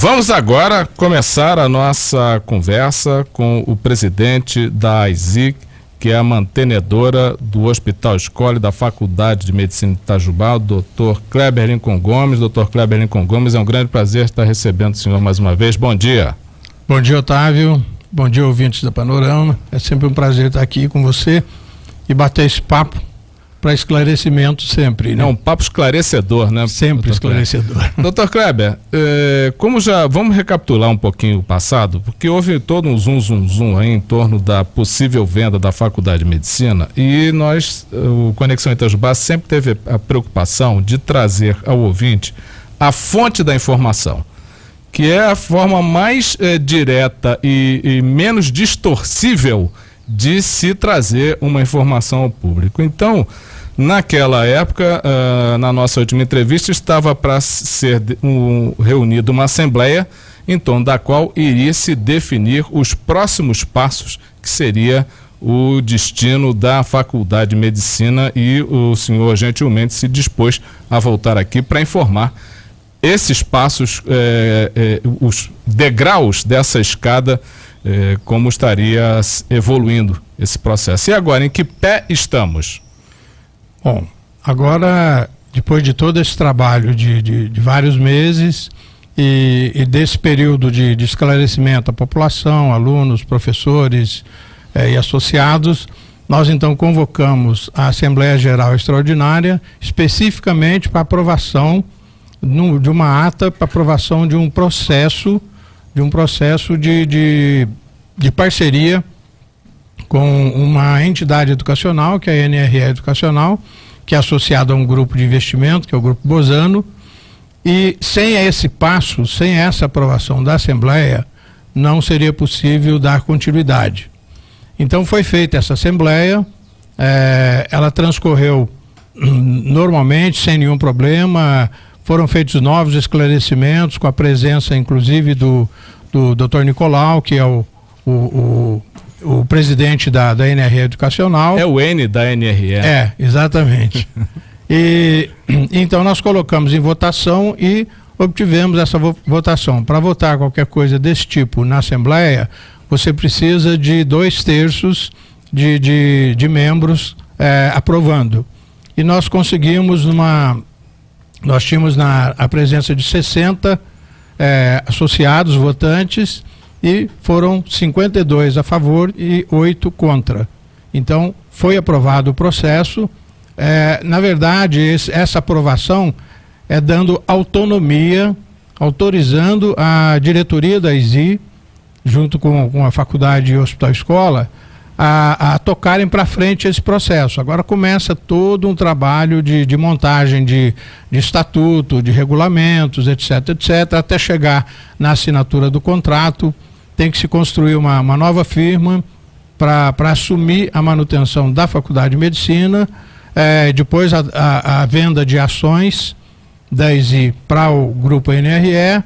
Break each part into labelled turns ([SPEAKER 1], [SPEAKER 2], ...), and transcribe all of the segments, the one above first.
[SPEAKER 1] Vamos agora começar a nossa conversa com o presidente da AISIC, que é a mantenedora do Hospital Escola da Faculdade de Medicina de Itajubá, o doutor Kleber Lincoln Gomes. Doutor Kleber Lincoln Gomes, é um grande prazer estar recebendo o senhor mais uma vez. Bom dia.
[SPEAKER 2] Bom dia, Otávio. Bom dia, ouvintes da Panorama. É sempre um prazer estar aqui com você e bater esse papo para esclarecimento sempre. Né?
[SPEAKER 1] É um papo esclarecedor, né?
[SPEAKER 2] Sempre esclarecedor.
[SPEAKER 1] Kleber. Doutor Kleber, eh, como já. Vamos recapitular um pouquinho o passado, porque houve todo um zoom, zoom, zoom aí em torno da possível venda da Faculdade de Medicina e nós, o Conexão Itajubá, sempre teve a preocupação de trazer ao ouvinte a fonte da informação. Que é a forma mais eh, direta e, e menos distorcível de se trazer uma informação ao público. Então, naquela época, uh, na nossa última entrevista, estava para ser um, reunida uma assembleia em torno da qual iria se definir os próximos passos que seria o destino da Faculdade de Medicina e o senhor gentilmente se dispôs a voltar aqui para informar esses passos, eh, eh, os degraus dessa escada eh, como estaria evoluindo esse processo. E agora, em que pé estamos?
[SPEAKER 2] Bom, agora, depois de todo esse trabalho de, de, de vários meses e, e desse período de, de, esclarecimento à população, alunos, professores eh, e associados, nós então convocamos a Assembleia Geral Extraordinária especificamente para aprovação no, de uma ata para aprovação de um processo de um processo de, de, de parceria com uma entidade educacional, que é a NRE Educacional, que é associada a um grupo de investimento, que é o Grupo Bozano, e sem esse passo, sem essa aprovação da Assembleia, não seria possível dar continuidade. Então foi feita essa Assembleia, é, ela transcorreu hum, normalmente, sem nenhum problema, foram feitos novos esclarecimentos, com a presença, inclusive, do, do Dr. Nicolau, que é o, o, o, o presidente da, da NRE Educacional.
[SPEAKER 1] É o N da NRE.
[SPEAKER 2] É, exatamente. e Então, nós colocamos em votação e obtivemos essa votação. Para votar qualquer coisa desse tipo na Assembleia, você precisa de dois terços de, de, de membros é, aprovando. E nós conseguimos uma nós tínhamos na, a presença de 60 é, associados, votantes, e foram 52 a favor e 8 contra. Então, foi aprovado o processo. É, na verdade, esse, essa aprovação é dando autonomia, autorizando a diretoria da ISI, junto com, com a faculdade e hospital escola, a, a tocarem para frente esse processo. Agora começa todo um trabalho de, de montagem de, de estatuto, de regulamentos, etc., etc., até chegar na assinatura do contrato. Tem que se construir uma, uma nova firma para assumir a manutenção da Faculdade de Medicina, é, depois a, a, a, venda de ações da ISI para o grupo NRE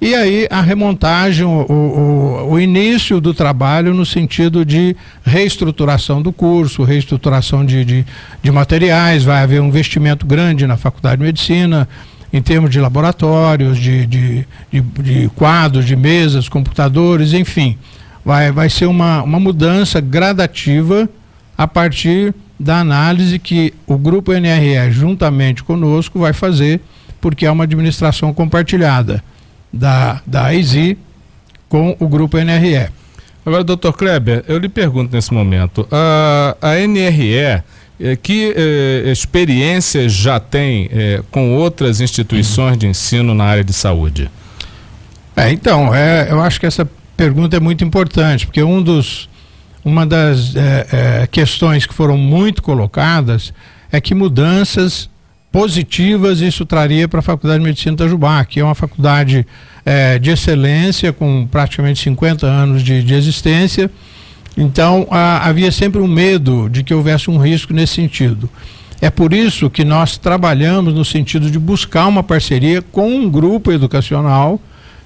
[SPEAKER 2] e aí a remontagem, o, o, o, início do trabalho no sentido de reestruturação do curso, reestruturação de, de, de, materiais, vai haver um investimento grande na Faculdade de Medicina, em termos de laboratórios, de, de, de, de quadros, de mesas, computadores, enfim. Vai, vai ser uma, uma mudança gradativa a partir da análise que o Grupo NRE, juntamente conosco, vai fazer, porque é uma administração compartilhada da, da AISI com o grupo NRE.
[SPEAKER 1] Agora, doutor Kleber, eu lhe pergunto nesse momento, a, a NRE, que eh, experiência já tem eh, com outras instituições de ensino na área de saúde?
[SPEAKER 2] É, então, é, eu acho que essa pergunta é muito importante, porque um dos, uma das é, é, questões que foram muito colocadas é que mudanças positivas isso traria para a Faculdade de Medicina de Itajubá, que é uma faculdade é, de excelência, com praticamente 50 anos de, de existência. Então, a, havia sempre um medo de que houvesse um risco nesse sentido. É por isso que nós trabalhamos no sentido de buscar uma parceria com um grupo educacional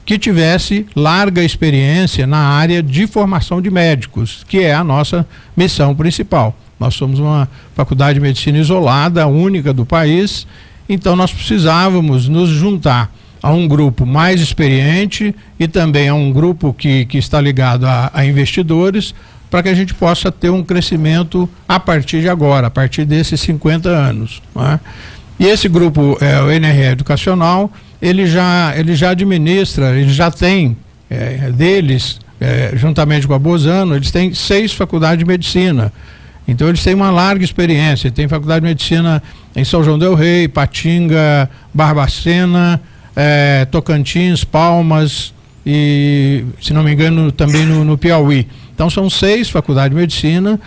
[SPEAKER 2] que tivesse larga experiência na área de formação de médicos, que é a nossa missão principal. Nós somos uma faculdade de medicina isolada, única do país, então nós precisávamos nos juntar a um grupo mais experiente e também a um grupo que, que está ligado a, a investidores para que a gente possa ter um crescimento a partir de agora, a partir desses 50 anos. É? E esse grupo, é, o NRE Educacional, ele já, ele já administra, ele já tem é, deles, é, juntamente com a Bozano, eles têm seis faculdades de medicina. Então eles têm uma larga experiência. Tem faculdade de medicina em São João del Rei, Patinga, Barbacena, é, Tocantins, Palmas e, se não me engano, também no, no Piauí. Então são seis faculdades de medicina.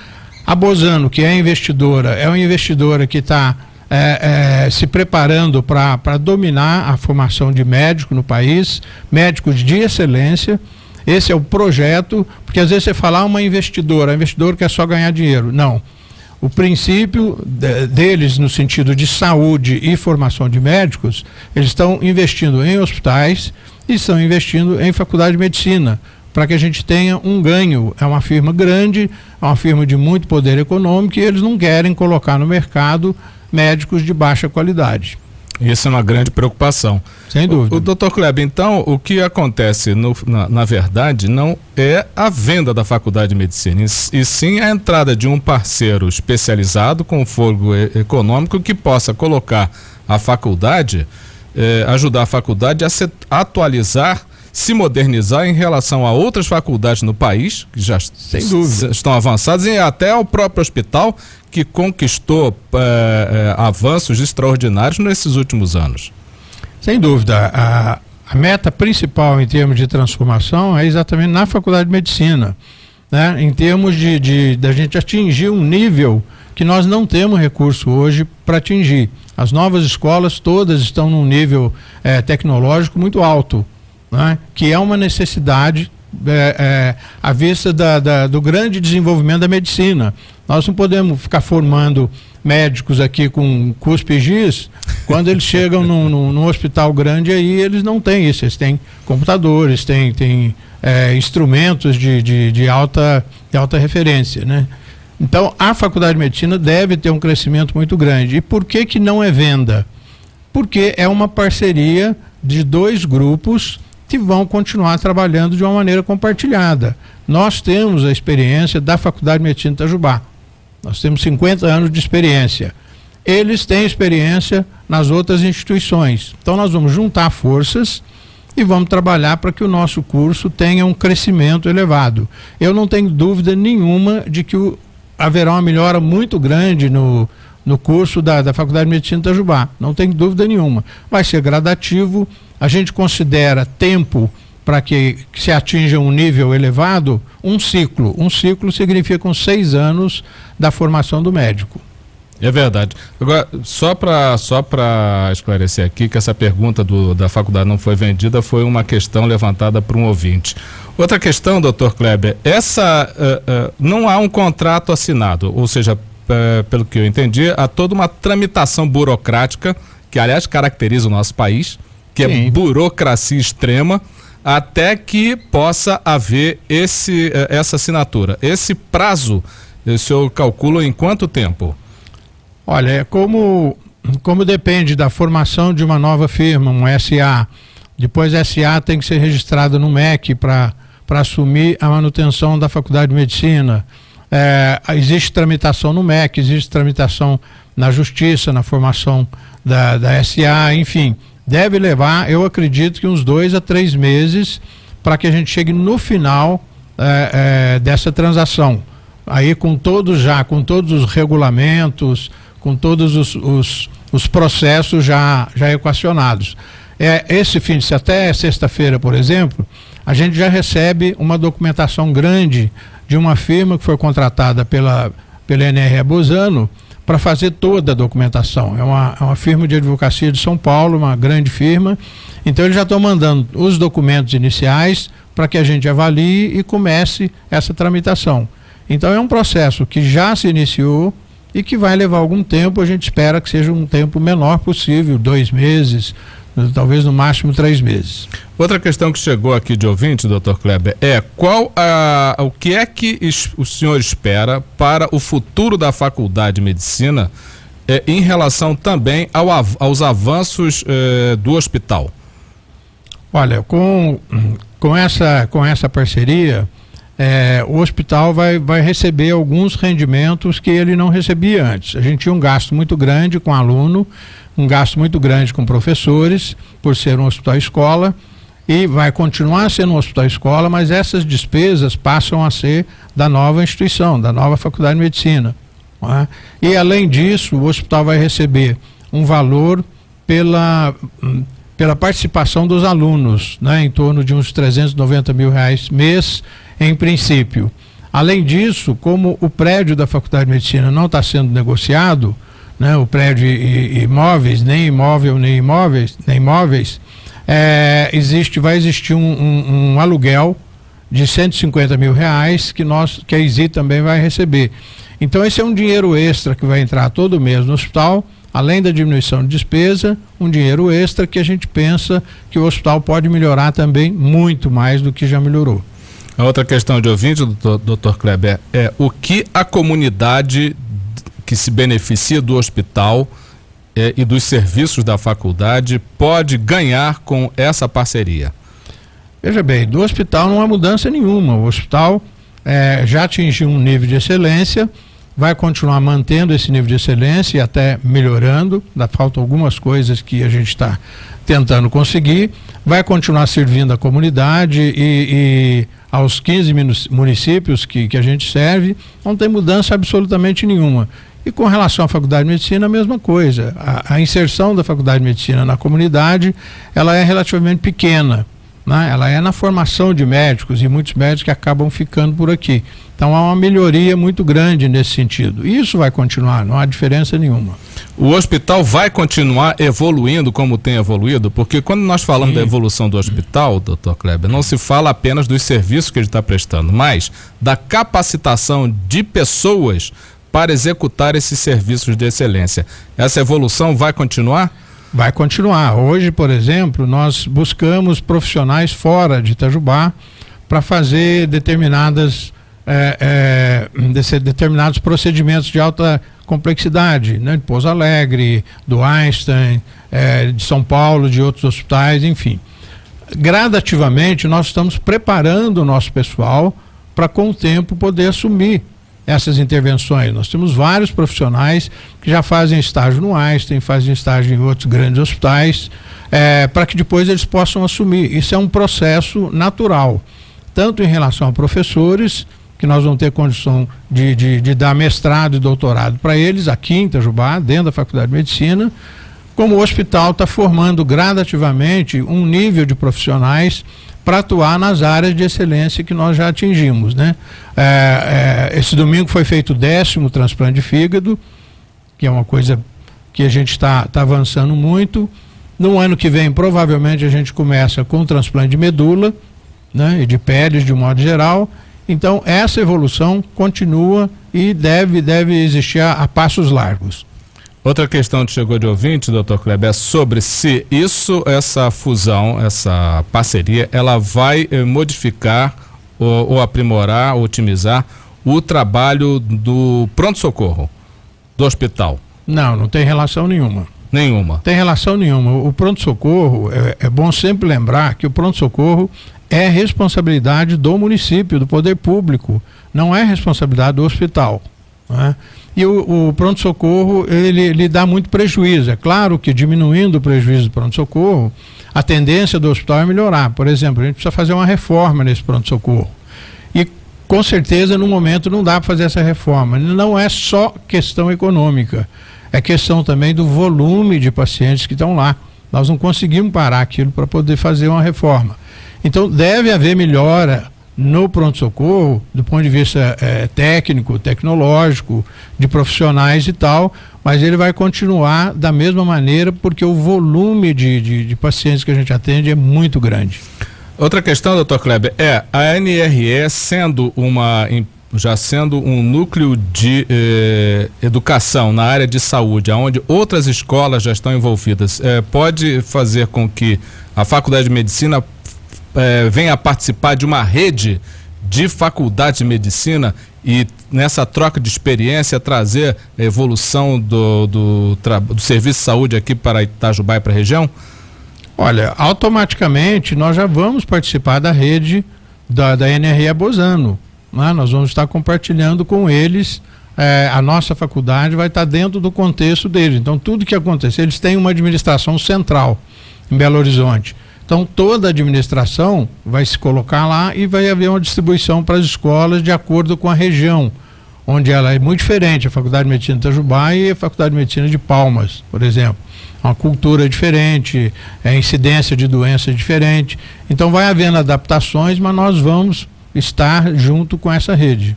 [SPEAKER 2] A Bozano, que é investidora, é uma investidora que está é, é, se preparando para dominar a formação de médico no país, médicos de excelência. Esse é o projeto, porque às vezes você fala ah, uma investidora, investidora quer só ganhar dinheiro. Não. O princípio de, deles, no sentido de saúde e formação de médicos, eles estão investindo em hospitais e estão investindo em faculdade de medicina, para que a gente tenha um ganho. É uma firma grande, é uma firma de muito poder econômico e eles não querem colocar no mercado médicos de baixa qualidade.
[SPEAKER 1] Isso é uma grande preocupação.
[SPEAKER 2] Sem dúvida.
[SPEAKER 1] O, o doutor Kleber, então, o que acontece, no, na, na, verdade, não é a venda da faculdade de medicina, e, e sim a entrada de um parceiro especializado com fogo econômico que possa colocar a faculdade, eh, ajudar a faculdade a se atualizar se modernizar em relação a outras faculdades no país, que já estão avançadas, e até o próprio hospital, que conquistou é, é, avanços extraordinários nesses últimos anos.
[SPEAKER 2] Sem dúvida. A, a meta principal em termos de transformação é exatamente na faculdade de medicina. Né? Em termos de, de, de a gente atingir um nível que nós não temos recurso hoje para atingir. As novas escolas todas estão num nível é, tecnológico muito alto né, que é uma necessidade é, é, à vista da, da, do grande desenvolvimento da medicina. Nós não podemos ficar formando médicos aqui com cuspe giz, quando eles chegam num, num, num, hospital grande aí, eles não têm isso, eles têm computadores, têm, têm é, instrumentos de, de, de, alta, de alta referência, né? Então, a Faculdade de Medicina deve ter um crescimento muito grande. E por que que não é venda? Porque é uma parceria de dois grupos que vão continuar trabalhando de uma maneira compartilhada. Nós temos a experiência da Faculdade de Medicina de Itajubá. Nós temos 50 anos de experiência. Eles têm experiência nas outras instituições. Então nós vamos juntar forças e vamos trabalhar para que o nosso curso tenha um crescimento elevado. Eu não tenho dúvida nenhuma de que o, haverá uma melhora muito grande no, no curso da, da Faculdade de Medicina de Itajubá. Não tenho dúvida nenhuma. Vai ser gradativo a gente considera tempo para que, que, se atinja um nível elevado um ciclo. Um ciclo significa uns seis anos da formação do médico.
[SPEAKER 1] É verdade. Agora, só para só esclarecer aqui que essa pergunta do, da faculdade não foi vendida foi uma questão levantada por um ouvinte. Outra questão, doutor Kleber, essa uh, uh, não há um contrato assinado, ou seja, uh, pelo que eu entendi, há toda uma tramitação burocrática que, aliás, caracteriza o nosso país que é Sim. é burocracia extrema, até que possa haver esse, essa assinatura. Esse prazo, o senhor calcula em quanto tempo?
[SPEAKER 2] Olha, é como, como depende da formação de uma nova firma, um SA, depois SA tem que ser registrada no MEC para assumir a manutenção da Faculdade de Medicina. É, existe tramitação no MEC, existe tramitação na Justiça, na formação da, da SA, enfim deve levar, eu acredito que uns dois a três meses para que a gente chegue no final é, é, dessa transação. Aí com todos já, com todos os regulamentos, com todos os, os, os processos já, já equacionados. É, esse fim de até sexta-feira, por exemplo, a gente já recebe uma documentação grande de uma firma que foi contratada pela, pela NRE Bozano, para fazer toda a documentação. É uma, é uma firma de advocacia de São Paulo, uma grande firma. Então eles já estão mandando os documentos iniciais para que a gente avalie e comece essa tramitação. Então é um processo que já se iniciou e que vai levar algum tempo. A gente espera que seja um tempo menor possível, dois meses, talvez no máximo três meses.
[SPEAKER 1] Outra questão que chegou aqui de ouvinte, doutor Kleber, é qual a, o que é que o senhor espera para o futuro da faculdade de medicina é, em relação também ao, aos avanços é, do hospital?
[SPEAKER 2] Olha, com, com, essa, com essa parceria, é, o hospital vai, vai receber alguns rendimentos que ele não recebia antes. A gente tinha um gasto muito grande com aluno, um gasto muito grande com professores, por ser um hospital escola, e vai continuar sendo um hospital escola, mas essas despesas passam a ser da nova instituição, da nova Faculdade de Medicina. É? E além disso, o hospital vai receber um valor pela hum, pela participação dos alunos, né, em torno de uns 390 mil reais mês, em princípio. Além disso, como o prédio da Faculdade de Medicina não está sendo negociado, né, o prédio e, imóveis, nem imóvel, nem imóveis, nem imóveis, é, existe, vai existir um, um, um, aluguel de 150 mil reais que, nós, que a ISI também vai receber. Então esse é um dinheiro extra que vai entrar todo mês no hospital além da diminuição de despesa, um dinheiro extra que a gente pensa que o hospital pode melhorar também muito mais do que já melhorou.
[SPEAKER 1] A outra questão de ouvinte, doutor, doutor Kleber, é o que a comunidade que se beneficia do hospital é, e dos serviços da faculdade pode ganhar com essa parceria?
[SPEAKER 2] Veja bem, do hospital não há mudança nenhuma. O hospital é, já atingiu um nível de excelência vai continuar mantendo esse nível de excelência e até melhorando. Ainda faltam algumas coisas que a gente está tentando conseguir. Vai continuar servindo a comunidade e, e aos 15 municípios que, que a gente serve, não tem mudança absolutamente nenhuma. E com relação à Faculdade de Medicina, a mesma coisa. A, a inserção da Faculdade de Medicina na comunidade, ela é relativamente pequena. Né? Ela é na formação de médicos e muitos médicos acabam ficando por aqui. Então há uma melhoria muito grande nesse sentido. E isso vai continuar, não há diferença nenhuma.
[SPEAKER 1] O hospital vai continuar evoluindo como tem evoluído, porque quando nós falamos Sim. da evolução do hospital, doutor Kleber, não se fala apenas dos serviços que ele está prestando, mas da capacitação de pessoas para executar esses serviços de excelência. Essa evolução vai continuar?
[SPEAKER 2] Vai continuar. Hoje, por exemplo, nós buscamos profissionais fora de Itajubá para fazer determinadas é, é, determinados procedimentos de alta complexidade, né? de Pouso Alegre, do Einstein, é, de São Paulo, de outros hospitais, enfim. Gradativamente, nós estamos preparando o nosso pessoal para, com o tempo, poder assumir essas intervenções. Nós temos vários profissionais que já fazem estágio no Einstein, fazem estágio em outros grandes hospitais, é, para que depois eles possam assumir. Isso é um processo natural, tanto em relação a professores, que nós vamos ter condição de, de, de dar mestrado e doutorado para eles, aqui em Itajubá, dentro da Faculdade de Medicina, como o hospital está formando gradativamente um nível de profissionais para atuar nas áreas de excelência que nós já atingimos. Né? É, é, esse domingo foi feito o décimo transplante de fígado, que é uma coisa que a gente está tá avançando muito. No ano que vem, provavelmente, a gente começa com o transplante de medula né, e de peles de um modo geral. Então, essa evolução continua e deve, deve existir a, a passos largos.
[SPEAKER 1] Outra questão que chegou de ouvinte, doutor Kleber, é sobre se isso, essa fusão, essa parceria, ela vai eh, modificar ou, ou, aprimorar, otimizar o trabalho do pronto-socorro, do hospital.
[SPEAKER 2] Não, não tem relação nenhuma.
[SPEAKER 1] Nenhuma.
[SPEAKER 2] Tem relação nenhuma. O pronto-socorro, é, é bom sempre lembrar que o pronto-socorro é responsabilidade do município, do poder público, não é responsabilidade do hospital. Né? E o, o pronto-socorro, ele, ele dá muito prejuízo. É claro que diminuindo o prejuízo do pronto-socorro, a tendência do hospital é melhorar. Por exemplo, a gente precisa fazer uma reforma nesse pronto-socorro. E com certeza, no momento, não dá para fazer essa reforma. Não é só questão econômica, é questão também do volume de pacientes que estão lá. Nós não conseguimos parar aquilo para poder fazer uma reforma. Então, deve haver melhora no pronto-socorro, do ponto de vista é, técnico, tecnológico, de profissionais e tal, mas ele vai continuar da mesma maneira porque o volume de, de, de pacientes que a gente atende é muito grande.
[SPEAKER 1] Outra questão, doutor Kleber, é a NRE sendo uma já sendo um núcleo de eh, educação na área de saúde, onde outras escolas já estão envolvidas, eh, pode fazer com que a Faculdade de Medicina é, venha participar de uma rede de faculdade de medicina e nessa troca de experiência trazer a evolução do, do, do serviço de saúde aqui para Itajubá e para a região?
[SPEAKER 2] Olha, automaticamente nós já vamos participar da rede da, da NRE Bozano. Né? Nós vamos estar compartilhando com eles. É, a nossa faculdade vai estar dentro do contexto deles. Então, tudo que acontecer, eles têm uma administração central em Belo Horizonte. Então, toda a administração vai se colocar lá e vai haver uma distribuição para as escolas de acordo com a região, onde ela é muito diferente, a Faculdade de Medicina de Itajubá e a Faculdade de Medicina de Palmas, por exemplo. Uma cultura diferente, é, incidência de doença diferente. Então, vai havendo adaptações, mas nós vamos estar junto com essa rede.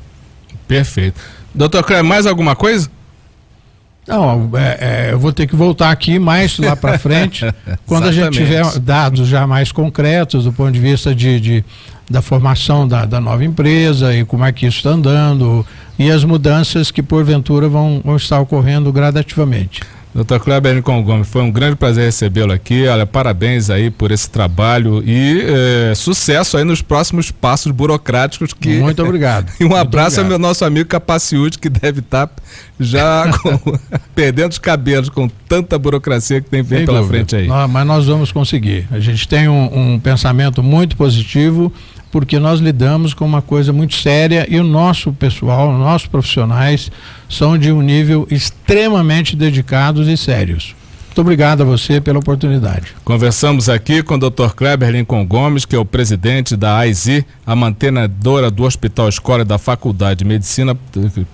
[SPEAKER 1] Perfeito. Doutor Cleber, mais alguma coisa?
[SPEAKER 2] Não, é, é, eu vou ter que voltar aqui mais lá para frente, quando a gente tiver dados já mais concretos do ponto de vista de, de da formação da, da, nova empresa e como é que isso está andando e as mudanças que porventura vão, vão estar ocorrendo gradativamente.
[SPEAKER 1] Doutor Kleber Nicon Gomes, foi um grande prazer recebê-lo aqui. Olha, parabéns aí por esse trabalho e é, sucesso aí nos próximos passos burocráticos que.
[SPEAKER 2] Muito obrigado.
[SPEAKER 1] e um Muito abraço obrigado. ao meu nosso amigo Capaciúde, que deve estar tá já com, perdendo os cabelos com tanta burocracia que tem pela dúvida. frente aí.
[SPEAKER 2] Não, mas nós vamos conseguir. A gente tem um, um pensamento muito positivo porque nós lidamos com uma coisa muito séria e o nosso pessoal, nossos profissionais são de um nível extremamente dedicados e sérios. Muito obrigado a você pela oportunidade.
[SPEAKER 1] Conversamos aqui com o Dr. Kleber Lincoln Gomes, que é o presidente da AISI, a mantenedora do Hospital Escola da Faculdade de Medicina,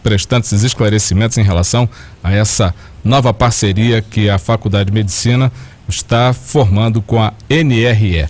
[SPEAKER 1] prestando esses esclarecimentos em relação a essa nova parceria que a Faculdade de Medicina está formando com a NRE.